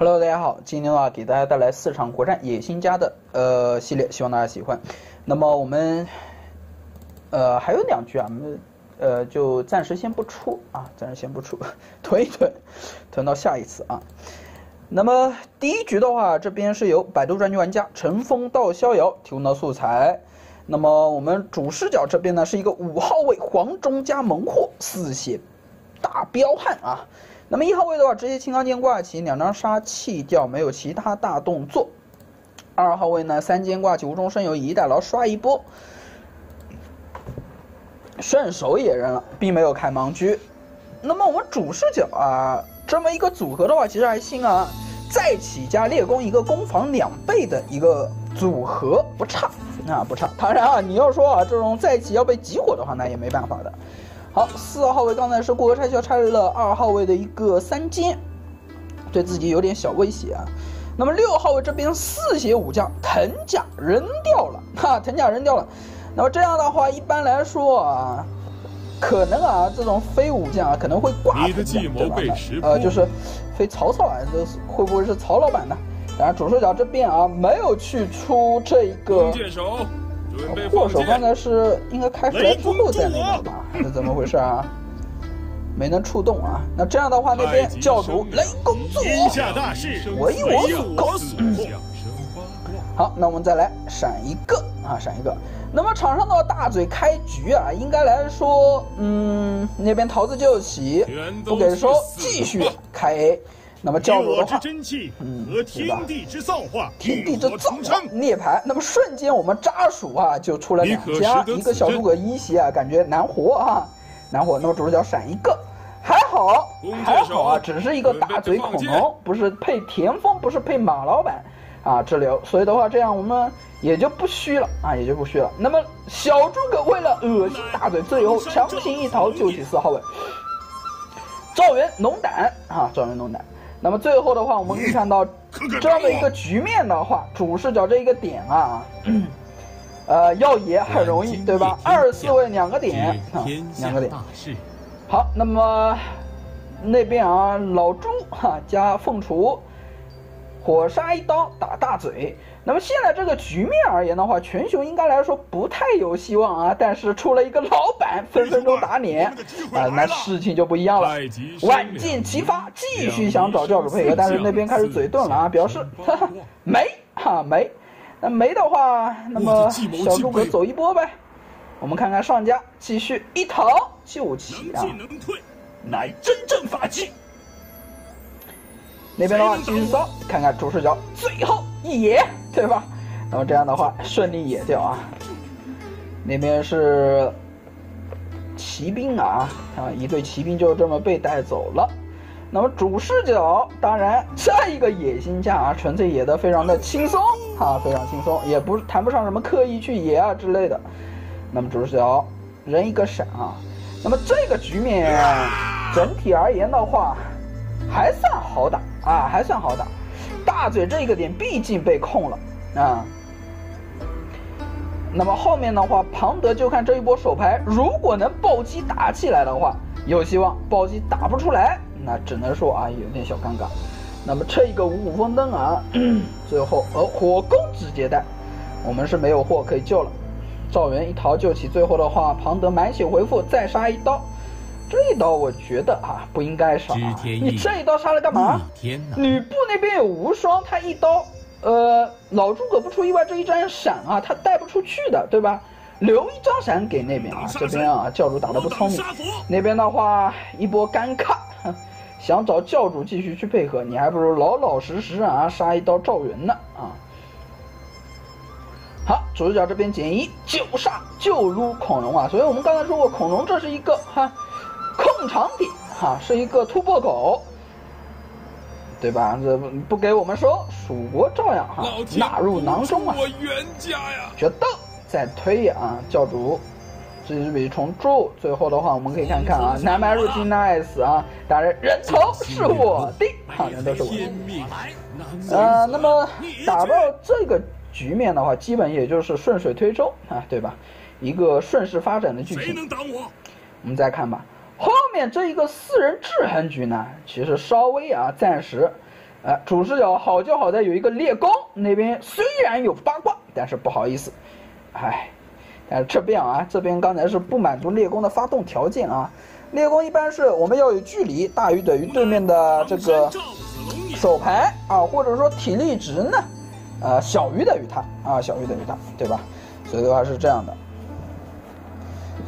Hello，大家好，今天的话给大家带来四场国战野心家的呃系列，希望大家喜欢。那么我们呃还有两局啊，我们呃就暂时先不出啊，暂时先不出，囤一囤，囤到下一次啊。那么第一局的话，这边是由百度专区玩家乘风到逍遥提供的素材。那么我们主视角这边呢，是一个五号位黄忠加猛火四血大彪悍啊。那么一号位的话，直接青钢剑挂起，两张杀弃掉，没有其他大动作。二号位呢，三尖挂起，无中生有，以逸待劳刷一波，顺手也扔了，并没有开盲狙。那么我们主视角啊，这么一个组合的话，其实还行啊。再起加猎弓一个攻防两倍的一个组合，不差啊，不差。当然啊，你要说啊，这种再起要被集火的话，那也没办法的。好，四号位刚才是过河拆桥拆了二号位的一个三尖，对自己有点小威胁啊。那么六号位这边四血武将藤甲扔掉了，哈，藤甲扔掉了。那么这样的话，一般来说啊，可能啊，这种飞武将啊可能会挂藤甲，对吧？呃，就是飞曹操啊，这是会不会是曹老板呢？当然主视角这边啊没有去出这一个。祸首刚才是应该开出来之后再那个吧，还是怎么回事啊？没能触动啊。那这样的话，那边教主雷公作，唯我所攻。好，那我们再来闪一个啊，闪一个。那么场上的大嘴开局啊，应该来说，嗯，那边桃子救起，不给收，继续开 A。那么教主的话，嗯，天地之造化，天地之造化，涅槃。那么瞬间我们渣鼠啊就出了两家，一个小诸葛一袭啊，感觉难活啊，难活。那么主视角闪一个，还好还好啊，只是一个大嘴恐龙，不是配田丰，不是配马老板啊，之流。所以的话，这样我们也就不虚了啊，也就不虚了。那么小诸葛为了恶心大嘴，最后强行一逃救起四号位，赵云龙胆啊，赵云龙胆。那么最后的话，我们可以看到这样的一个局面的话，主视角这一个点啊，呃，要野很容易，对吧？二四位两个点啊，两个点。好，那么那边啊，老朱哈加凤雏，火杀一刀打大嘴。那么现在这个局面而言的话，全雄应该来说不太有希望啊。但是出了一个老板，分分钟打脸啊，那事情就不一样了。万箭齐发，继续想找教主配合，但是那边开始嘴遁了啊，表示 没哈没。那没的话，那么小诸葛走一波呗。我们看看上家继续一逃就起啊，能退乃真正法器。那边的话继续骚，看看主视角最后一野。对吧？那么这样的话顺利野掉啊。那边是骑兵啊，啊，一队骑兵就这么被带走了。那么主视角，当然这一个野心家啊，纯粹野的非常的轻松啊，非常轻松，也不谈不上什么刻意去野啊之类的。那么主视角扔一个闪啊。那么这个局面整体而言的话，还算好打啊，还算好打。大嘴这个点毕竟被控了。啊，那么后面的话，庞德就看这一波手牌，如果能暴击打起来的话，有希望；暴击打不出来，那只能说啊，有点小尴尬。那么这一个五虎风灯啊，最后呃火攻直接带，我们是没有货可以救了。赵元一逃救起，最后的话，庞德满血回复，再杀一刀。这一刀我觉得啊，不应该杀。你这一刀杀了干嘛？吕布那边有无双，他一刀。呃，老诸葛不出意外，这一张闪啊，他带不出去的，对吧？留一张闪给那边啊，这边啊，教主打的不聪明。那边的话，一波尴尬，想找教主继续去配合，你还不如老老实实啊，杀一刀赵云呢啊。好，主视角这边减一，九杀就撸恐龙啊，所以我们刚才说过，恐龙这是一个哈控场点哈，是一个突破口。对吧？这不给我们收，蜀国照样哈纳入囊中啊！我袁家呀决斗再推啊！教主，这支笔重铸。最后的话，我们可以看看啊，南蛮入侵 nice 啊！当然人头是我的，好人都是我的。呃，那么打到这个局面的话，基本也就是顺水推舟啊，对吧？一个顺势发展的剧情。我们再看吧。后面这一个四人制衡局呢，其实稍微啊，暂时哎，主视角好就好在有一个猎弓，那边虽然有八卦，但是不好意思，哎，但是这边啊，这边刚才是不满足猎弓的发动条件啊。猎弓一般是我们要有距离大于等于对面的这个手牌啊，或者说体力值呢，呃，小于等于他啊，小于等于他，对吧？所以的话是这样的。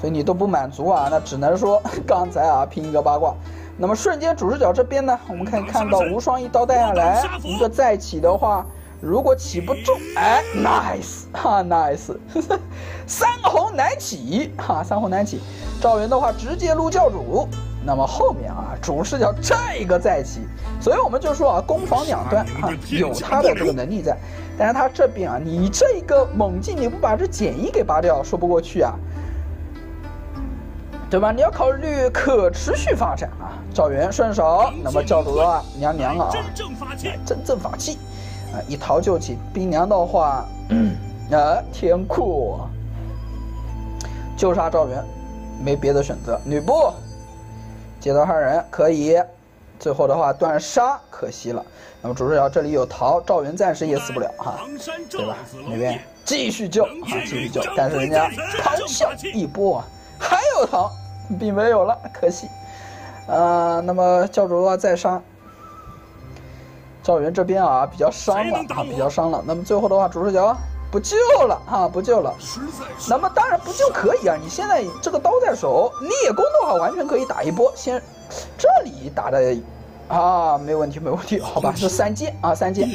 所以你都不满足啊，那只能说 刚才啊拼一个八卦。那么瞬间主视角这边呢，我们可以看到无双一刀带下来，一个再起的话，如果起不中，哎，nice 哈 nice，三红难起哈，三红难起。赵云的话直接撸教主，那么后面啊主视角这个再起，所以我们就说啊攻防两端啊有他的这个能力在，但是他这边啊你这一个猛进你不把这减一给拔掉说不过去啊。对吧？你要考虑可持续发展啊！赵元顺手，那么教主的话，娘娘啊，真正法器，啊，一逃就起。冰凉的话，啊，天酷，就杀赵元，没别的选择。吕布，接刀汉人可以，最后的话断杀，可惜了。那么主视角这里有逃，赵元暂时也死不了哈，对吧？那边继续救啊，继续救，但是人家咆哮一波，还有逃。并没有了，可惜。呃，那么教主的话再伤，赵云这边啊比较伤了啊，比较伤了。那么最后的话，主视角不救了啊，不救了。那么当然不救可以啊，你现在这个刀在手，猎弓的话完全可以打一波。先这里打的啊，没问题，没问题，好吧，是三剑啊，三剑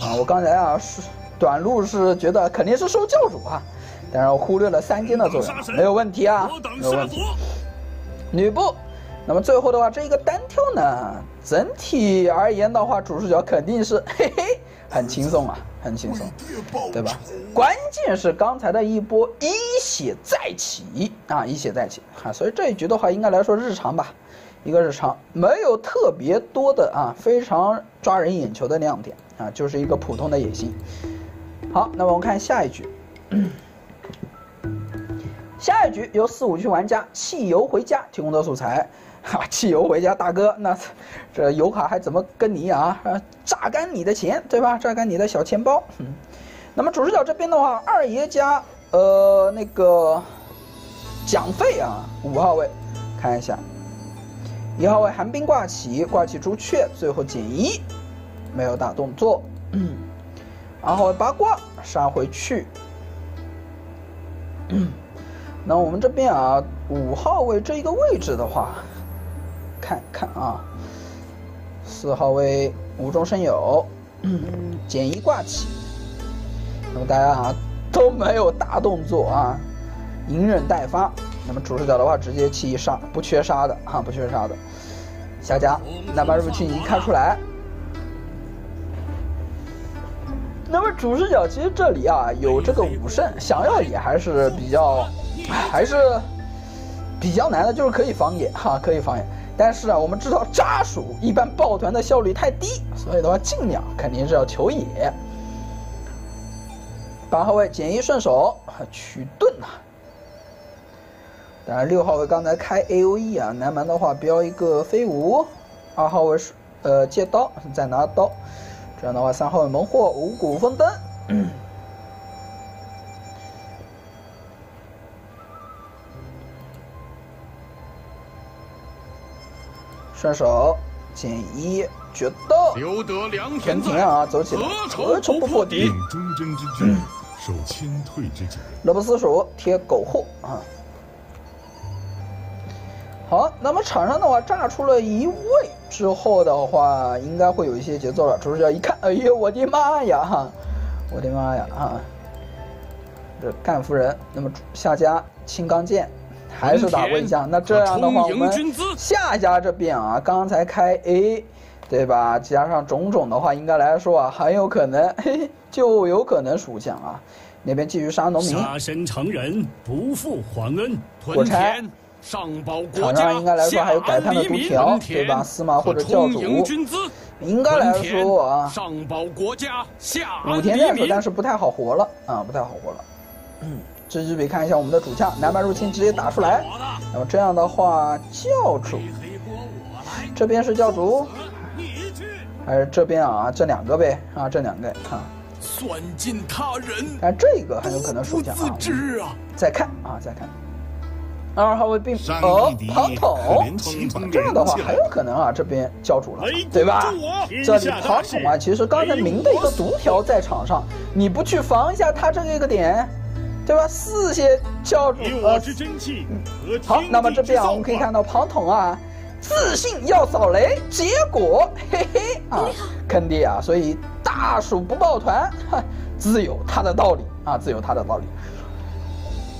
啊。我刚才啊是短路是觉得肯定是收教主啊，但是忽略了三剑的作用，没有问题啊，没有问题。吕布，那么最后的话，这一个单挑呢，整体而言的话，主视角肯定是 嘿嘿，很轻松啊，很轻松，对吧？关键是刚才的一波一血再起啊，一血再起啊，所以这一局的话，应该来说日常吧，一个日常，没有特别多的啊，非常抓人眼球的亮点啊，就是一个普通的野心。好，那么我们看下一局。嗯下一局由四五区玩家汽油回家提供的素材，哈，汽油回家大哥，那这油卡还怎么跟你啊？榨干你的钱，对吧？榨干你的小钱包。嗯，那么主视角这边的话，二爷家呃那个蒋费啊，五号位，看一下，一号位寒冰挂起，挂起朱雀，最后减一，没有大动作。嗯，二号位八卦杀回去。嗯。那我们这边啊，五号位这一个位置的话，看看啊，四号位无中生有，减一挂起。那么大家啊都没有大动作啊，隐忍待发。那么主视角的话，直接弃一杀，不缺杀的哈，不缺杀的。下家南八入侵已经看出来。那么主视角其实这里啊有这个武圣，想要也还是比较。还是比较难的，就是可以防野哈，可以防野。但是啊，我们知道渣鼠一般抱团的效率太低，所以的话尽量肯定是要求野。八号位减一顺手取盾呐。当然六号位刚才开 A O E 啊，南蛮的话标一个飞舞。二号位是呃借刀再拿刀，这样的话三号位猛货五谷丰登。顺手减一决斗，天庭啊，走起来，何愁不破敌？受谦退之责。乐不思蜀贴狗货啊！好，那么场上的话炸出了一位之后的话，应该会有一些节奏了。主视角一看，哎呦，我的妈呀！哈，我的妈呀！啊，这干夫人，那么下家青钢剑。还是打魏将，那这样的话，我们下家这边啊，刚才开 A，对吧？加上种种的话，应该来说啊，很有可能，嘿 嘿，就有可能属将啊，那边继续杀农民。杀身成仁，不负皇恩。屯田上保国家，场上应该来说还有改判的读条，对吧？司马或者教主，应该来说啊，上保国家，下武田在手，但是不太好活了啊，不太好活了。嗯。这支比看一下我们的主将南蛮入侵直接打出来，那么这样的话教主这边是教主，还是这边啊，这两个呗啊，这两个啊。算尽他人，但这个很有可能属将啊。再看啊，再看。二号位并哦，庞统，这样的话很有可能啊，这边教主了，对吧？这里庞统啊，其实刚才明的一个独条在场上，你不去防一下他这个一个点，对吧？四些教主呃，好，那么这边啊，我们可以看到庞统啊，自信要扫雷，结果嘿嘿啊，坑爹啊！所以大蜀不抱团，自有他的道理啊，自有他的道理。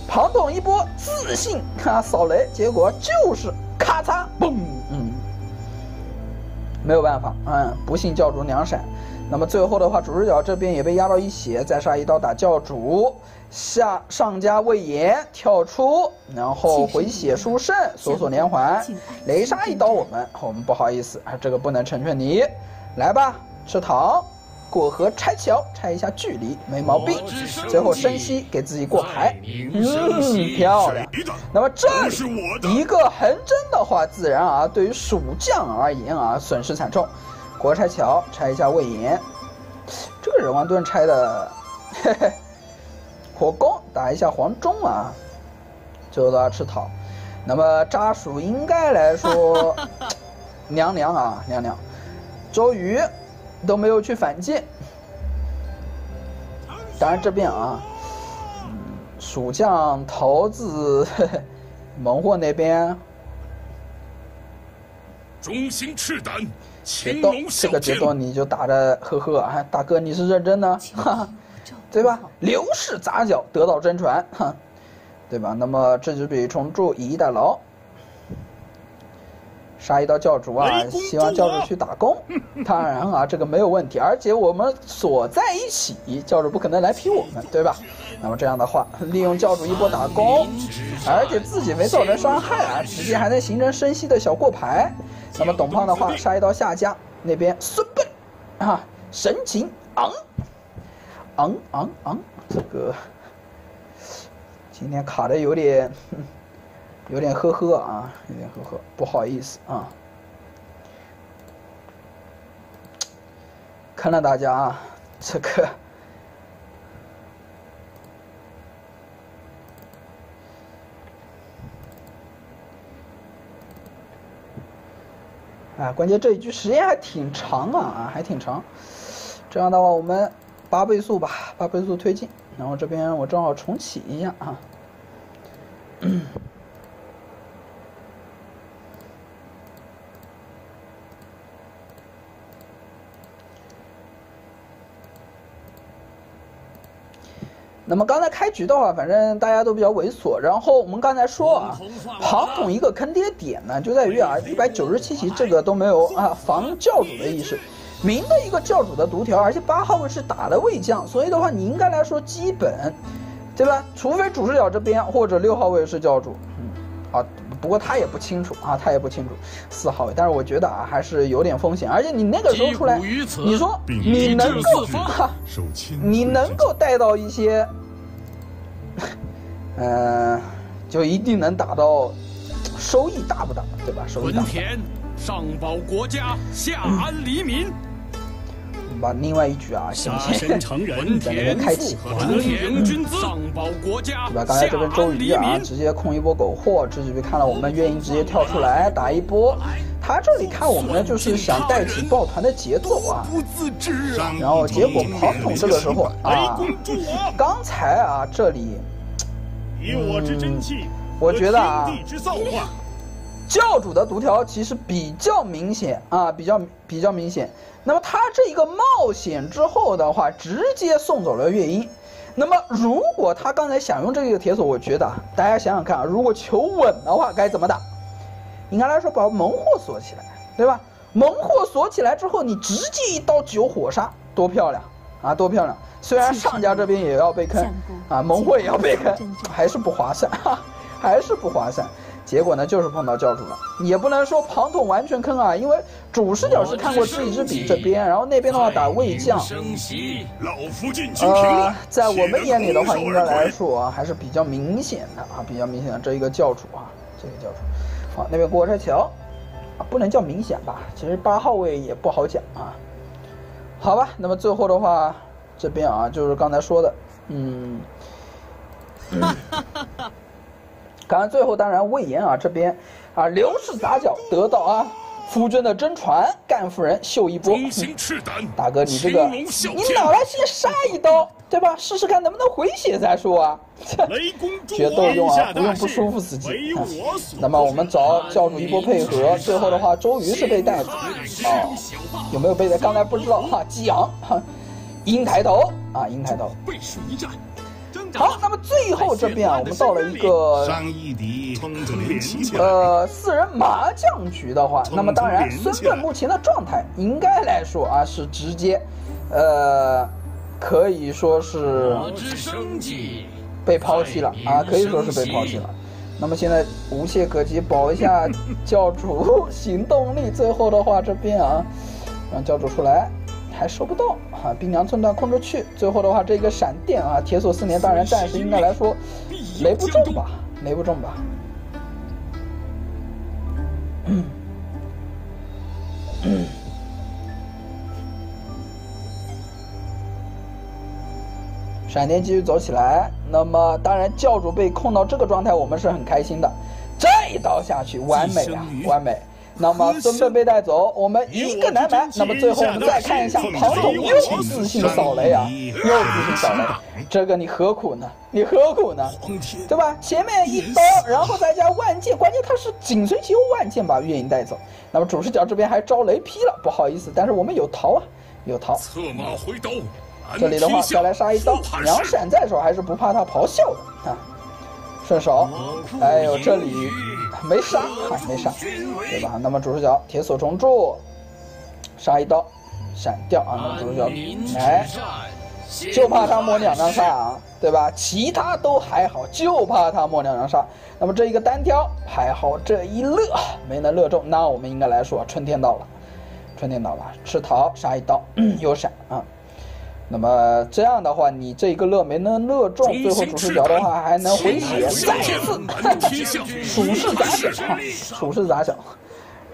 庞统一波自信啊扫雷，结果就是咔嚓嘣，嗯，没有办法，嗯，不幸教主两闪。那么最后的话，主视角这边也被压到一血，再杀一刀打教主，下上家魏延跳出，然后回血书圣锁锁连环，雷杀一刀我们，我们不好意思啊，这个不能成全你，来吧，吃糖。过河拆桥，拆一下距离没毛病。最后深吸给自己过牌，嗯，漂亮。那么这里一个横针的话，自然啊，对于蜀将而言啊，损失惨重。过拆桥，拆一下魏延。这个人王盾拆的，嘿嘿。火攻打一下黄忠啊，最后都要吃桃。那么扎蜀应该来说，凉凉啊，凉凉。周瑜。都没有去反击，当然这边啊，蜀将桃子 猛货那边，忠心赤胆，别动，这个节奏你就打的呵呵啊，大哥你是认真的，对吧？刘氏杂交得到真传，哈对吧？那么这就比重铸以逸待劳。杀一刀教主啊！希望教主去打工。当然啊，这个没有问题。而且我们锁在一起，教主不可能来劈我们，对吧？那么这样的话，利用教主一波打工，而且自己没造成伤害啊，直接还能形成生息的小过牌。那么董胖的话，杀一刀下家那边孙膑啊，神情昂昂昂昂，这个今天卡的有点。有点呵呵啊，有点呵呵，不好意思啊，看了大家啊，这个，啊，关键这一局时间还挺长啊，啊，还挺长，这样的话我们八倍速吧，八倍速推进，然后这边我正好重启一下啊。那么刚才开局的话，反正大家都比较猥琐。然后我们刚才说啊，庞统一个坑爹点呢，就在于啊，一百九十七级这个都没有啊防教主的意识，明的一个教主的独条，而且八号位是打的魏将，所以的话你应该来说基本，对吧？除非主视角这边或者六号位是教主，嗯，啊，不过他也不清楚啊，他也不清楚四号位，但是我觉得啊还是有点风险，而且你那个时候出来，你说你能够哈，你能够带到一些。嗯，就一定能打到收益大不大，对吧？收益大。田上保国家，下安黎民。把另外一局啊，先先在那边开启。文田上报国家，对吧？刚才这边周瑜啊，直接控一波苟货，这局看了我们愿意直接跳出来打一波。他这里看我们呢，就是想带起抱团的节奏啊。然后结果庞统这个时候啊，刚才啊这里。以我之真气，我觉得啊，教主的独条其实比较明显啊，比较比较明显。那么他这一个冒险之后的话，直接送走了月英。那么如果他刚才想用这个铁锁，我觉得大家想想看啊，如果求稳的话该怎么打？应该来说把猛火锁起来，对吧？猛火锁起来之后，你直接一刀九火杀，多漂亮！啊，多漂亮！虽然上家这边也要被坑，啊，猛火也要被坑，还是不划算，哈，还是不划算。结果呢，就是碰到教主了，也不能说庞统完全坑啊，因为主视角是看过这一支比这边，然后那边的话打魏将，呃，在我们眼里的话，应该来说啊，还是比较明显的啊，比较明显的这一个教主啊，这个教主。好，那边过拆桥，啊，不能叫明显吧？其实八号位也不好讲啊。好吧，那么最后的话，这边啊，就是刚才说的，嗯，刚刚最后当然魏延啊这边啊刘氏杂角得到啊夫君的真传，干夫人秀一波。大哥，你这个你天哪来先杀一刀，对吧？试试看能不能回血再说啊。决斗用啊，不用不舒服自己。啊那么我们找教主一波配合，最后的话周瑜是被带走哦，有没有被带？刚才不知道哈，激昂哈，鹰抬头啊，鹰抬头。背水一战好，那么最后这边啊，我们到了一个。呃四人麻将局的话，那么当然孙膑目前的状态应该来说啊是直接，呃，可以说是被抛弃了啊，可以说是被抛弃了。那么现在无懈可击，保一下教主行动力。最后的话，这边啊，让教主出来，还收不到啊，冰凉寸断控制去。最后的话，这个闪电啊，铁索四年，当然暂时应该来说雷不中吧，雷不中吧。闪电继续走起来，那么当然教主被控到这个状态，我们是很开心的。这一刀下去，完美啊，完美。那么孙膑被带走，我们一个难瞒。那么最后我们再看一下庞统又自信扫雷啊，又自信扫雷，这个你何苦呢？你何苦呢？对吧？前面一刀，然后再加万箭，关键他是紧随其后万箭把月影带走。那么主视角这边还招雷劈了，不好意思，但是我们有逃啊，有逃。策马回刀，这里的话再来杀一刀，两闪在手还是不怕他咆哮的啊！顺手，哎呦，这里 没杀，还没杀，对吧？那么主视角铁锁重铸，杀一刀，闪掉啊！那么主视角，哎，就怕他摸两张杀啊，对吧？其他都还好，就怕他摸两张杀。那么这一个单挑还好，这一乐没能乐中，那我们应该来说春天到了，春天到了，吃桃杀一刀，有闪啊。那么这样的话，你这一个乐没能乐中，最后主视角的话还能回血，再次 属世杂小，属世杂小。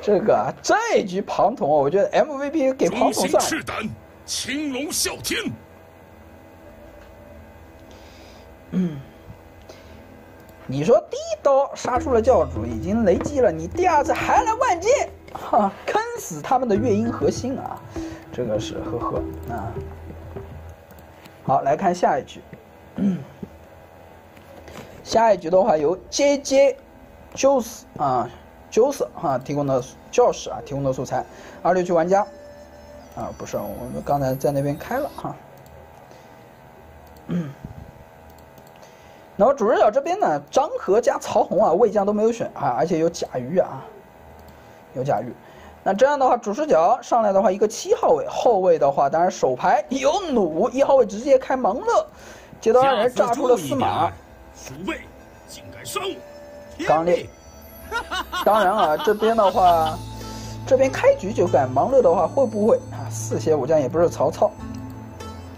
这个啊这一局庞统，我觉得 MVP 给庞统算胆，青龙啸天。嗯你说第一刀杀出了教主，已经雷击了，你第二次还来万箭，哈，坑死他们的月音核心啊！这个是呵呵啊。好，来看下一局。下一局的话由 J J Juice 啊 Juice 哈提供的教室啊提供的素材，二六区玩家啊不是，我们刚才在那边开了哈。那么主视角这边呢，张合加曹洪啊，魏将都没有选啊，而且有贾瑜啊，有贾瑜。那这样的话，主视角上来的话，一个七号位，后卫的话，当然手牌有弩，一号位直接开盲乐，接到二人炸出了司马，鼠辈，竟敢伤我！刚烈。当然啊，这边的话，这边开局就干盲乐的话，会不会啊？四邪武将也不是曹操，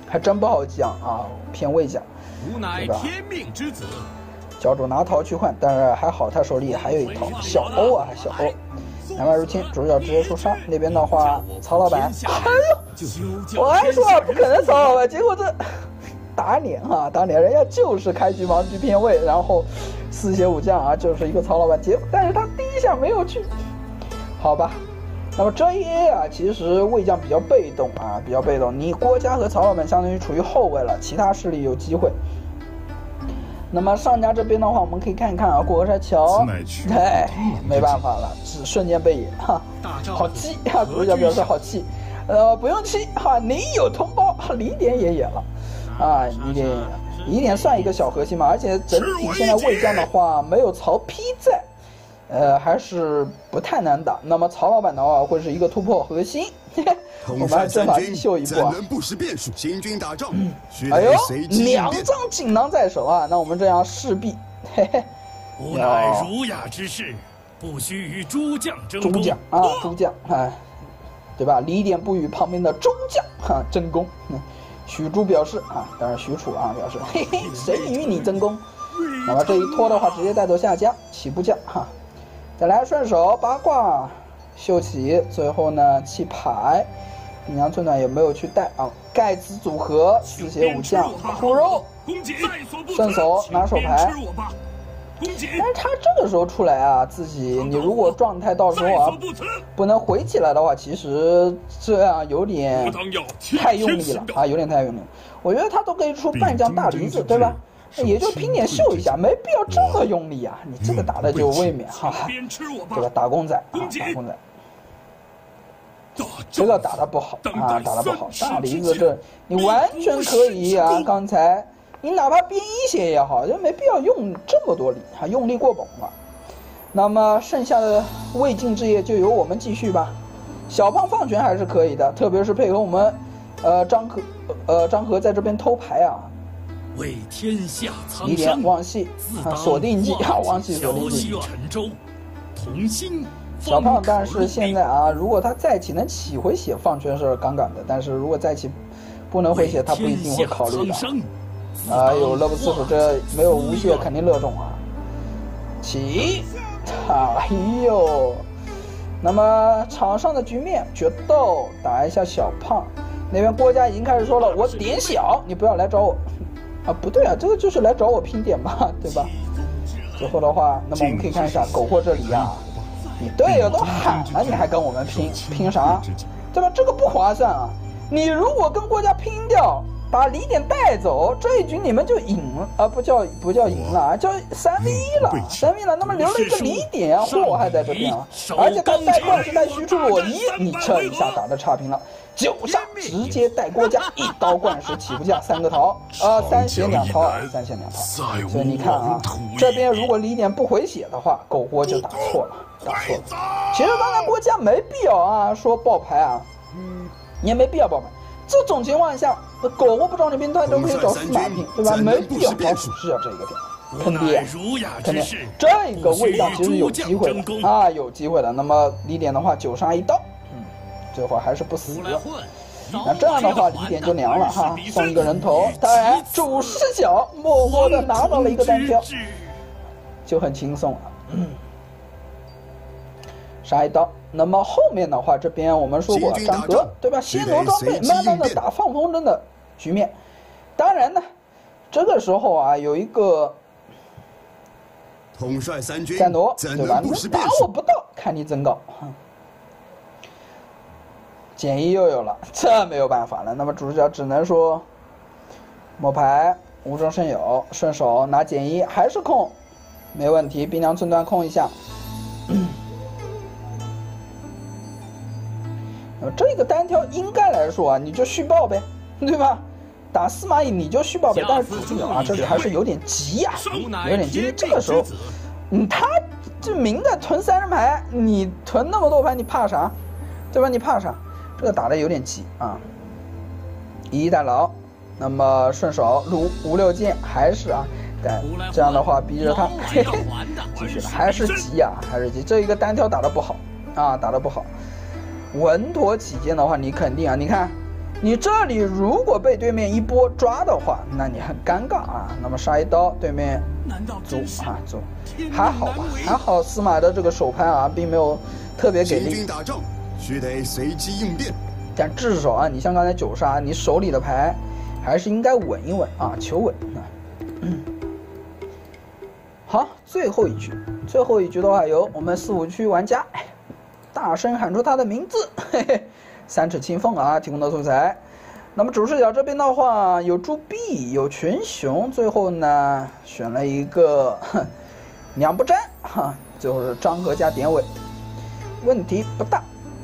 还真不好讲啊，偏魏将。吾乃天命之子，教主拿桃去换，但是还好他手里还有一桃小欧啊，小欧。南外入侵，主角直接出杀。那边的话，曹老板，哎呦，我还说不可能曹老板，结果这打脸啊，打脸！人家就是开局盲狙偏位，然后四血武将啊，就是一个曹老板，结果但是他第一下没有去，好吧。那么这一 A 啊，其实魏将比较被动啊，比较被动。你郭嘉和曹老板相当于处于后卫了，其他势力有机会。那么上家这边的话，我们可以看一看啊，过河拆桥，对，没办法了，只瞬间被野，哈，好气啊！主角表示好气，呃，不用气哈，你有同胞，李典也野了，啊，李典，李典算一个小核心嘛，而且整体现在魏将的话没有曹丕在，呃，还是不太难打。那么曹老板的话会是一个突破核心，我们还真法去秀一波啊！能不识变数，行军打仗，哎呦，两张锦囊在手啊！那我们这样势必，嘿嘿，吾乃儒雅之士，不须与诸将争功。诸将啊，诸将，哎，对吧？李典不与旁边的中将哈争功。嗯，许褚表示啊，当然许褚啊表示，嘿嘿，谁与你争功？那么这一拖的话，直接带走下家起步将哈。再来顺手八卦秀起，最后呢弃牌，冰凉寸断也没有去带啊。盖茨组合四血武将苦肉顺手拿手牌但是他这个时候出来啊，自己你如果状态到时候啊不能回起来的话，其实这样有点太用力了啊，有点太用力了。我觉得他都可以出半将大梨子，对吧？也就拼点秀一下，没必要这么用力啊！你这个打的就未免哈、边吃我吧这，个打工仔啊，打工仔，这个打的不好啊，打的不好。大梨子这你完全可以啊，刚才你哪怕变一血也好，就没必要用这么多力，啊用力过猛了。那么剩下的未尽之业就由我们继续吧。小胖放权还是可以的，特别是配合我们，呃张和，呃张和在这边偷牌啊，为天下苍一生点，忘戏啊，自当锁定计啊，化忘戏锁定计小溪。沉舟，同心。小胖，但是现在啊，如果他再起能起回血，放圈是杠杠的，但是如果再起不能回血，他不一定会考虑的。哎呦，乐不思蜀，这没有无血肯定乐中啊！起，哎呦，那么场上的局面决斗打一下小胖，那边郭嘉已经开始说了，我点小，你不要来找我啊！不对啊，这个就是来找我拼点嘛，对吧？最后的话，那么我们可以看一下狗货这里啊，你队友都喊了，你还跟我们拼拼啥？对吧？这个不划算啊！你如果跟郭嘉拼掉，把李典带走，这一局你们就赢了啊！不叫不叫赢了啊，叫三 v 一了，三 v 了。那么留了一个李典啊，祸害在这边啊，而且他带冠是带徐处裸仪，你这一下打的差评了。九杀直接带郭嘉一刀灌食起步价三个桃，啊三血两桃，三血两桃。所以你看啊，这边如果李典不回血的话，苟活就打错了，打错了。其实刚才郭嘉没必要啊，说爆牌啊，你也没必要爆牌。这种情况下，苟活不找你兵团都可以找司马拼，对吧？没必要搞主视啊这一个点，坑爹，儒雅坑爹，。这个位道其实有机会的啊，有机会的。那么李典的话，九杀一刀，嗯，最后还是不死。那这样的话，李典就凉了哈，送一个人头。当然，主视角默默的拿到了一个单挑，就很轻松了。嗯杀一刀。那么后面的话，这边我们说过张合对吧？先挪装备，慢慢的打放风筝的局面。当然呢，这个时候啊，有一个统帅三军，再挪，对吧？能不是你打？我不到，看你怎搞。哼减一又有了，这没有办法了。那么主视角只能说摸牌，无中生有，顺手拿减一，还是控，没问题。冰凉寸断控一下。那么这个单挑应该来说啊，你就续报呗，对吧？打司马懿你就续报呗，但是主视角啊，这里还是有点急呀、有点急。这个时候，嗯，他这明的囤三人牌，你囤那么多牌，你怕啥？对吧？你怕啥？这个打的有点急啊。以逸待劳，那么顺手撸五六剑，还是啊，但这样的话逼着他，嘿嘿，继续了，还是急呀、还是急。这一个单挑打的不好啊，打的不好。稳妥起见的话，你肯定啊，你看，你这里如果被对面一波抓的话，那你很尴尬啊。那么杀一刀，对面走啊走，还好吧，还好司马的这个手牌啊，并没有特别给力，须得随机应变。但至少啊，你像刚才九杀，你手里的牌还是应该稳一稳啊，求稳啊。好，最后一局，最后一局的话，由我们四五区玩家大声喊出他的名字，嘿嘿，三尺青凤啊提供的素材。那么主视角这边的话，有朱碧，有群雄，最后呢选了一个 哼两不沾哈，最后是张合加典韦，问题不大。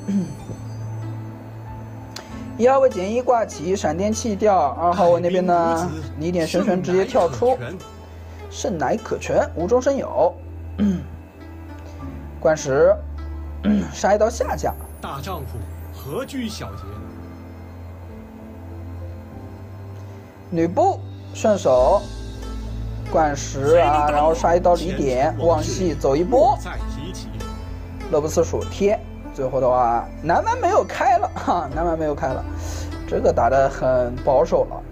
一号位减一挂起，闪电弃掉。二号位那边呢，李典玄玄直接跳出，胜乃可全，无中生有。冠石 杀一刀下家，大丈夫何惧小节？吕布顺手冠石啊，然后杀一刀离点，往西走一波，再提起，乐不思蜀贴。最后的话，南蛮没有开了哈，南蛮没有开了，这个打得很保守了。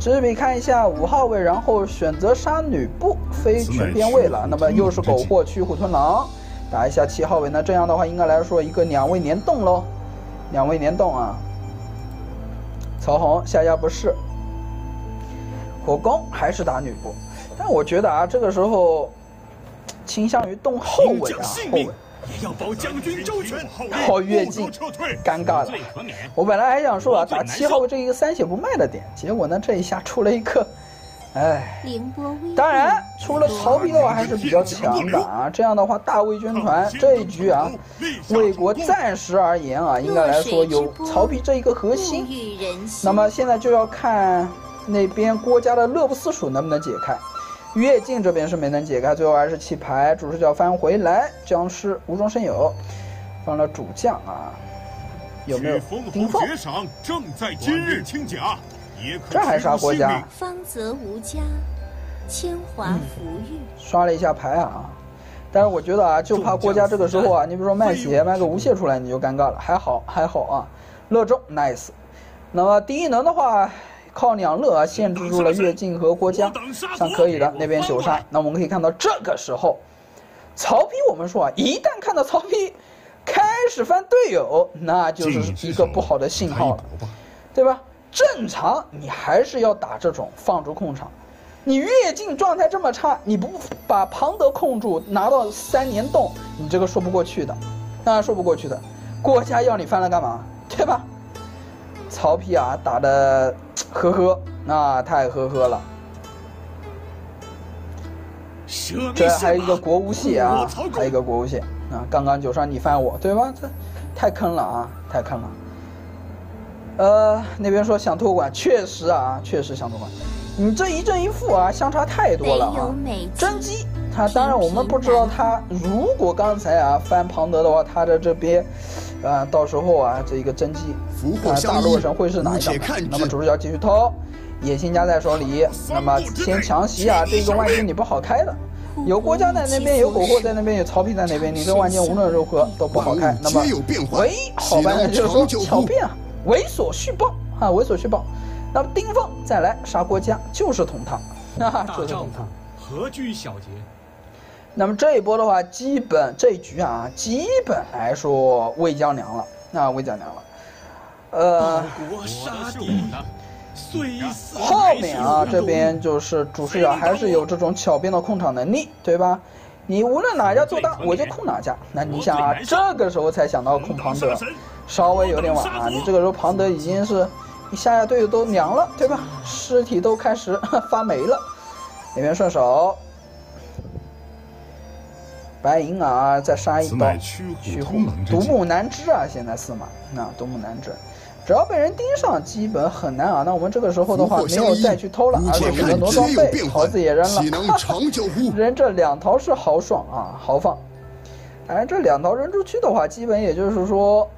支笔看一下五号位，然后选择杀吕布，飞全边位了。那么又是狗货驱虎吞狼，打一下七号位。那这样的话，应该来说一个两位联动喽，两位联动啊。曹洪下压不是，火攻还是打吕布，但我觉得啊，这个时候倾向于动后卫啊，后卫。也要保将军周全。好越境，尴尬了。我本来还想说啊，打七号这一个三血不卖的点，结果呢，这一下出了一个，哎。当然，除了曹丕的话还是比较强的啊。这样的话，大魏军团这一局啊，魏国暂时而言啊，应该来说有曹丕这一个核心。那么现在就要看那边郭嘉的乐不思蜀能不能解开。越境这边是没能解开，最后还是弃牌，主视角翻回来，僵尸无中生有，放了主将啊，有没有？丁奉正在今日清甲，这还杀国家？方泽无家，铅华福玉，刷了一下牌啊，但是我觉得啊，就怕郭嘉这个时候啊，你比如说卖血卖个无懈出来，你就尴尬了。还好还好啊，乐中 nice。那么第一能的话。靠两乐啊，限制住了越境和郭嘉，算可以的。那边九杀，那我们可以看到这个时候，曹丕，我们说啊，一旦看到曹丕开始翻队友，那就是一个不好的信号了，对吧？正常你还是要打这种放逐控场，你越境状态这么差，你不把庞德控住，拿到三年洞，你这个说不过去的，当然说不过去的。郭嘉要你翻来干嘛？对吧？曹丕啊，打的呵呵，那太呵呵了。这还有一个国无蟹啊，还有一个国无蟹啊。刚刚九杀你翻我，对吧？这太坑了啊，太坑了。呃，那边说想托管，确实啊，确实想托管。你这一正一负啊，相差太多了啊。甄姬，他当然我们不知道他，如果刚才啊翻庞德的话，他的这边。啊，到时候啊，这一个真机啊，大洛神会是哪一张？那么主视角继续偷，野心家在手里，那么先强袭啊，这个万金你不好开的，有郭嘉在那边，有苟货在那边，有曹丕在那边，你这万金无论如何都不好开。那么喂，好办，就是说巧变啊，猥琐续报啊，猥琐续报。那么丁奉再来杀郭嘉，就是捅他，哈哈，就是捅他，何惧小节？那么这一波的话，基本这一局啊，基本来说魏将凉了，那魏将凉了。呃，后面啊，这边就是主视角还是有这种巧变的控场能力，对吧？你无论哪家做大，我就控哪家。那你想啊，这个时候才想到控庞德，稍微有点晚啊。你这个时候庞德已经是，一下下队友都凉了，对吧？尸体都开始 发霉了，那边顺手。白银啊，再杀一刀，虚虎独木难支啊！现在司马，那独木难支，只要被人盯上，基本很难啊。那我们这个时候的话，没有再去偷了，而且选择挪装备，桃子也扔了，扔 这两桃是豪爽啊，豪放。哎，这两桃扔出去的话，基本也就是说，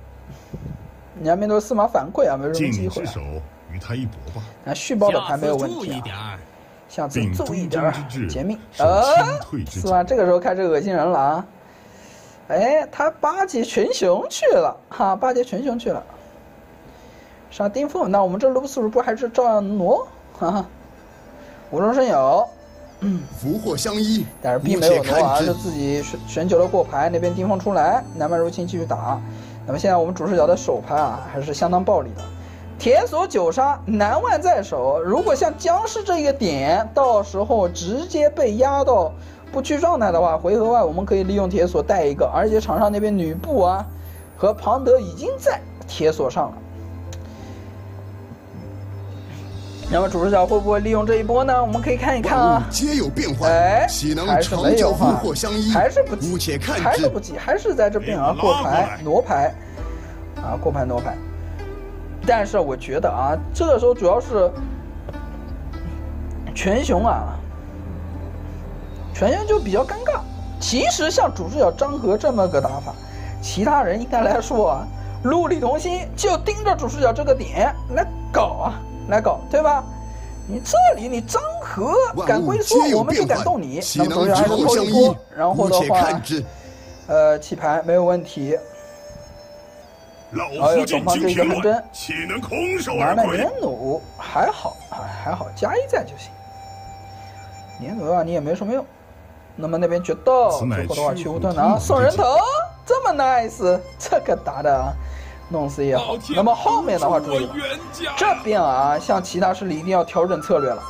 你要面对司马反馈啊，没什么机会。那续报的牌没有问题啊。下次注意点儿，解命啊！是吧？这个时候开始恶心人了啊！哎，他巴结群雄去了，哈，巴结群雄去了。杀丁奉，那我们这卢斯鲁不还是照样挪？哈哈，无中生有，福祸相依。但是并没有挪，啊是自己选选球了过牌。那边丁奉出来，南蛮入侵继续打。那么现在我们主视角的手牌啊，还是相当暴力的。铁索九杀，南万在手。如果像僵尸这一个点，到时候直接被压到不去状态的话，回合外我们可以利用铁索带一个。而且场上那边吕布啊和庞德已经在铁索上了。那么主视角会不会利用这一波呢？我们可以看一看啊。皆有变化，哎，还是没有啊，还是不急，还是不急，还是在这边啊过牌挪牌啊过牌挪牌。但是我觉得啊，这个时候主要是全雄啊，全雄就比较尴尬。其实像主视角张合这么个打法，其他人应该来说啊，戮力同心，就盯着主视角这个点来搞啊，来搞，对吧？你这里你张合敢龟缩，我们就敢动你。那么主视角还是偷一波，然后的话，呃，弃牌没有问题。老夫董方这一个横针，岂能空手而归？年弩还好啊，还好加一在就行。年弩啊，你也没什么用。那么那边决斗，最后的话去无盾拿送人头，这么 nice，这个打的弄死也好。那么后面的话注意了，这边啊，像其他势力一定要调整策略了。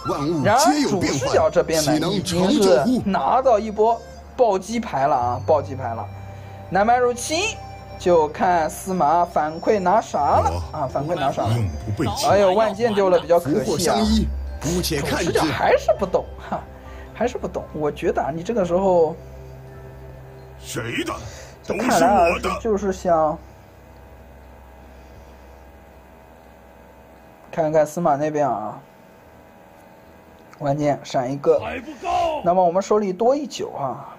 然而主视角，这边呢，已经是？拿到一波暴击牌了啊，暴击牌了。南蛮入侵，就看司马反馈拿啥了啊？反馈拿啥了？哎呦，万剑丢了，比较可惜啊看。还是不懂哈，还是不懂。我觉得啊，你这个时候谁的？都是我的，。就是想看看司马那边啊，关键闪一个。那么我们手里多一九啊，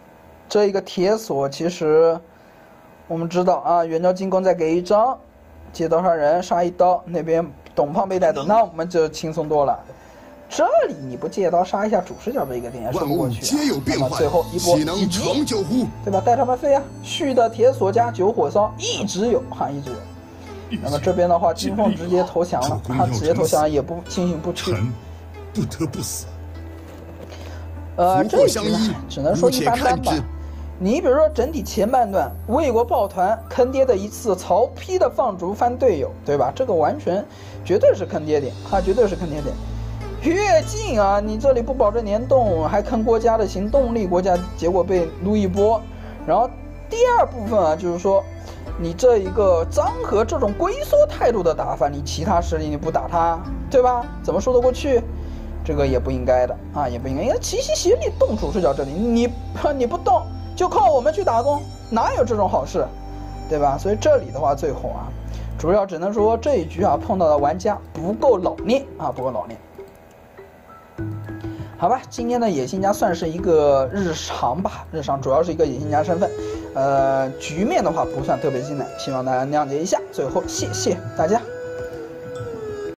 这一个铁锁其实我们知道啊，远交近攻再给一张，借刀杀人杀一刀，那边董胖被带走，那我们就轻松多了。这里你不借刀杀一下主视角这一个点也说不过去、啊，皆有变幻那么最后一波一击长久乎？对吧？带他们飞啊！续的铁锁加九火烧一直有哈，一直有。那么这边的话，金凤直接投降了，他直接投降也不进行不去。不得不死。呃，这一局呢只能说一般般吧。你比如说整体前半段，魏国抱团坑爹的一次曹丕的放逐翻队友，对吧？这个完全绝对是坑爹点啊，绝对是坑爹点。越境啊，你这里不保证联动，还坑国家的行动力，国家结果被撸一波。然后第二部分啊，就是说你这一个张合这种龟缩态度的打法，你其他势力你不打他，对吧？怎么说得过去？这个也不应该的啊，也不应该。因为齐心协力动主视角这里，你 你不动，就靠我们去打工，哪有这种好事，对吧？所以这里的话，最后啊，主要只能说这一局啊碰到的玩家不够老练啊，不够老练。好吧，今天的野心家算是一个日常吧，日常主要是一个野心家身份，呃，局面的话不算特别精彩，希望大家谅解一下。最后谢谢大家。